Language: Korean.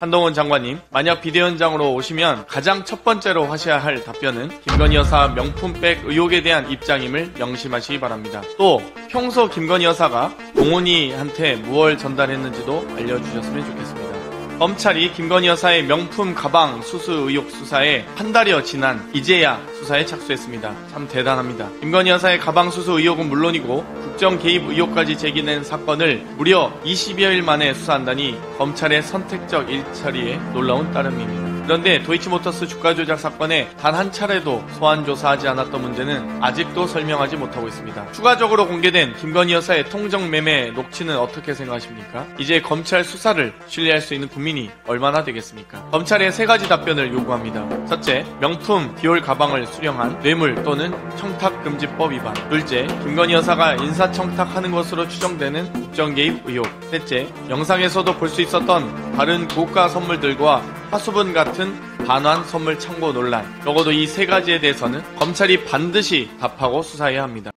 한동훈 장관님, 만약 비대위원장으로 오시면 가장 첫 번째로 하셔야 할 답변은 김건희 여사 명품백 의혹에 대한 입장임을 명심하시기 바랍니다. 또 평소 김건희 여사가 동훈이한테 무얼 전달했는지도 알려주셨으면 좋겠습니다. 검찰이 김건희 여사의 명품 가방 수수 의혹 수사에 한 달여 지난 이제야 수사에 착수했습니다. 참 대단합니다. 김건희 여사의 가방 수수 의혹은 물론이고 국정 개입 의혹까지 제기된 사건을 무려 20여일 만에 수사한다니 검찰의 선택적 일처리에 놀라운 따름입니다. 그런데 도이치모터스 주가 조작 사건에 단 한 차례도 소환 조사하지 않았던 문제는 아직도 설명하지 못하고 있습니다. 추가적으로 공개된 김건희 여사의 통정 매매 녹취는 어떻게 생각하십니까? 이제 검찰 수사를 신뢰할 수 있는 국민이 얼마나 되겠습니까? 검찰에 세 가지 답변을 요구합니다. 첫째, 명품 디올 가방을 수령한 뇌물 또는 청탁금지법 위반. 둘째, 김건희 여사가 인사청탁하는 것으로 추정되는 국정개입 의혹. 셋째, 영상에서도 볼 수 있었던 다른 고가 선물들과 화수분 같은 반환 선물 창고 논란. 적어도 이 세 가지에 대해서는 검찰이 반드시 답하고 수사해야 합니다.